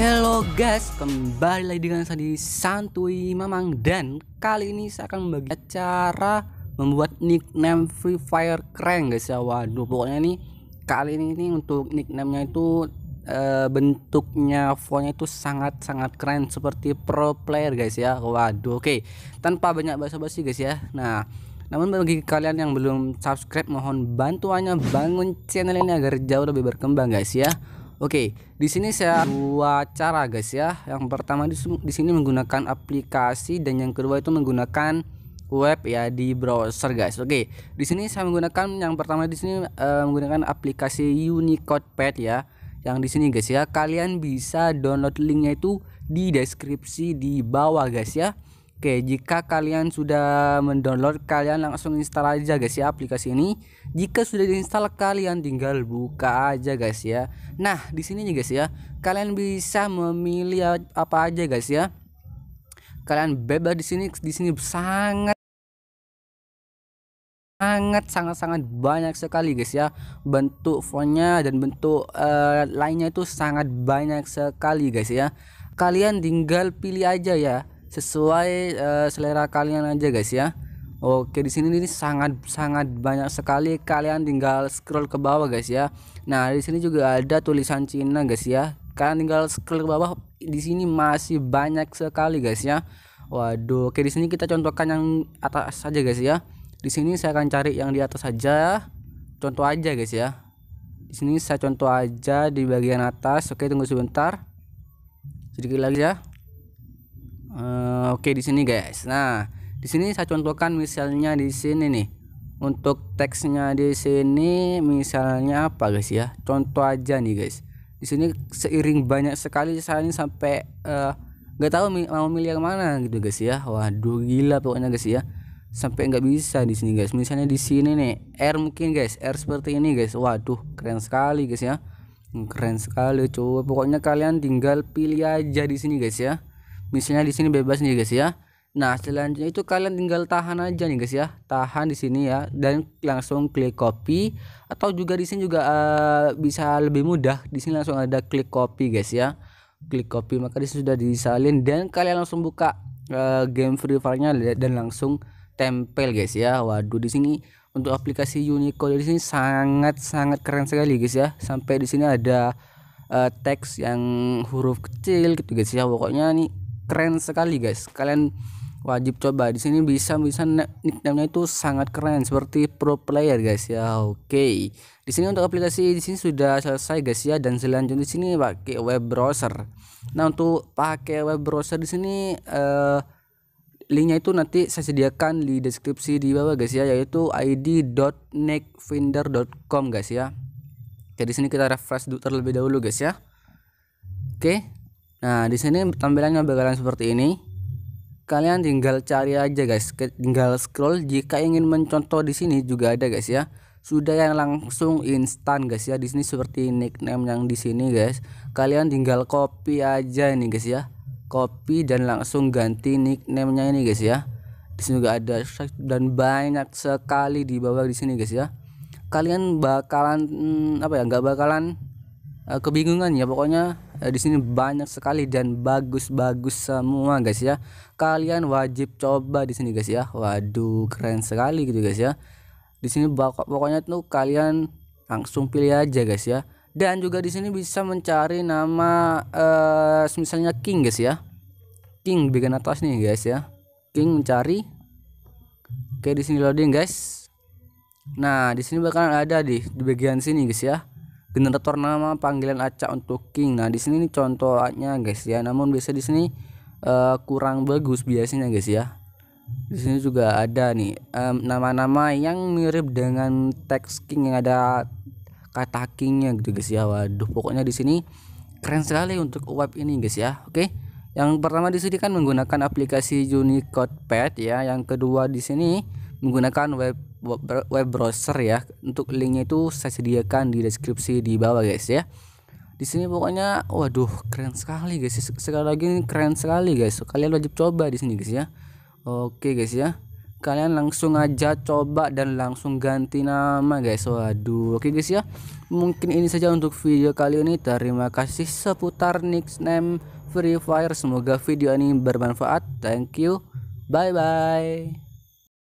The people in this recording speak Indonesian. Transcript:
Hello guys, kembali lagi dengan saya di Santuy Mamang dan kali ini saya akan membagi cara membuat nickname Free Fire keren guys ya. Waduh, pokoknya ini kali ini, ini untuk nicknamenya itu e, bentuknya fontnya itu sangat-sangat keren seperti pro player guys ya. Waduh, oke. Tanpa banyak basa-basi guys ya. Nah, namun bagi kalian yang belum subscribe mohon bantuannya bangun channel ini agar jauh lebih berkembang guys ya. Oke, di sini saya dua cara guys ya. Yang pertama di, sini menggunakan aplikasi dan yang kedua itu menggunakan web ya di browser guys. Oke, di sini saya menggunakan yang pertama di sini uh, menggunakan aplikasi Unicode Pad ya. Yang di sini guys ya, kalian bisa download linknya itu di deskripsi di bawah guys ya. Oke, jika kalian sudah mendownload, kalian langsung install aja guys ya aplikasi ini. Jika sudah diinstal, kalian tinggal buka aja guys ya. Nah, di sini nih guys ya, kalian bisa memilih apa aja guys ya. Kalian bebas di sini, di sini sangat sangat sangat sangat banyak sekali guys ya bentuk fontnya dan bentuk uh, lainnya itu sangat banyak sekali guys ya kalian tinggal pilih aja ya sesuai uh, selera kalian aja guys ya Oke di sini ini sangat sangat banyak sekali kalian tinggal scroll ke bawah guys ya. Nah di sini juga ada tulisan Cina guys ya. Kalian tinggal scroll ke bawah di sini masih banyak sekali guys ya. Waduh oke di sini kita contohkan yang atas saja guys ya. Di sini saya akan cari yang di atas saja. Contoh aja guys ya. Di sini saya contoh aja di bagian atas. Oke tunggu sebentar. Sedikit lagi ya. Uh, Oke okay, di sini guys. Nah di sini saya contohkan misalnya di sini nih. Untuk teksnya di sini misalnya apa guys ya? Contoh aja nih guys. Di sini seiring banyak sekali saya ini sampai uh, nggak tahu mau milih yang mana gitu guys ya. Waduh gila pokoknya guys ya. Sampai nggak bisa di sini guys. Misalnya di sini nih R mungkin guys. R seperti ini guys. Waduh keren sekali guys ya. Keren sekali coba. Pokoknya kalian tinggal pilih aja di sini guys ya misalnya di sini bebas nih guys ya. Nah selanjutnya itu kalian tinggal tahan aja nih guys ya. Tahan di sini ya. Dan langsung klik copy. Atau juga di sini juga uh, bisa lebih mudah. Di sini langsung ada klik copy guys ya. Klik copy maka di sini sudah disalin. Dan kalian langsung buka uh, game free fire nya dan langsung tempel guys ya. Waduh di sini untuk aplikasi Unicode di sini sangat sangat keren sekali guys ya. Sampai di sini ada uh, teks yang huruf kecil gitu guys ya. Pokoknya nih keren sekali guys. Kalian wajib coba. Di sini bisa bisa nicknamenya itu sangat keren seperti pro player guys ya. Oke. Okay. di sini untuk aplikasi di sini sudah selesai guys ya. Dan selanjutnya di sini pakai web browser. Nah untuk pakai web browser di sini uh, linknya itu nanti saya sediakan di deskripsi di bawah guys ya. Yaitu id.neckfinder.com guys ya. Jadi sini kita refresh terlebih dahulu guys ya. Oke. okay. Nah, di sini tampilannya bakalan seperti ini. Kalian tinggal cari aja guys, tinggal scroll jika ingin mencontoh di sini juga ada guys ya. Sudah yang langsung instan guys ya. Di sini seperti nickname yang di sini guys. Kalian tinggal copy aja ini guys ya. Copy dan langsung ganti nicknamenya ini guys ya. Di sini juga ada dan banyak sekali di bawah di sini guys ya. Kalian bakalan hmm, apa ya? nggak bakalan uh, kebingungan ya pokoknya Eh, di sini banyak sekali dan bagus-bagus semua guys ya. Kalian wajib coba di sini guys ya. Waduh keren sekali gitu guys ya. Di sini pokoknya tuh kalian langsung pilih aja guys ya. Dan juga di sini bisa mencari nama uh, misalnya king guys ya. King bagian atas nih guys ya. King mencari. Oke di sini loading guys. Nah di sini bakalan ada di di bagian sini guys ya generator nama panggilan acak untuk king. Nah di sini nih contohnya guys ya. Namun biasa di sini uh, kurang bagus biasanya guys ya. Di sini juga ada nih nama-nama um, yang mirip dengan teks king yang ada kata kingnya gitu guys ya. Waduh pokoknya di sini keren sekali untuk web ini guys ya. Oke yang pertama di sini kan menggunakan aplikasi Unicode Pad ya. Yang kedua di sini menggunakan web web browser ya. Untuk linknya itu saya sediakan di deskripsi di bawah guys ya. Di sini pokoknya waduh keren sekali guys. Sekali lagi ini keren sekali guys. Kalian wajib coba di sini guys ya. Oke guys ya. Kalian langsung aja coba dan langsung ganti nama guys. Waduh. Oke guys ya. Mungkin ini saja untuk video kali ini. Terima kasih seputar nickname Free Fire. Semoga video ini bermanfaat. Thank you. Bye bye.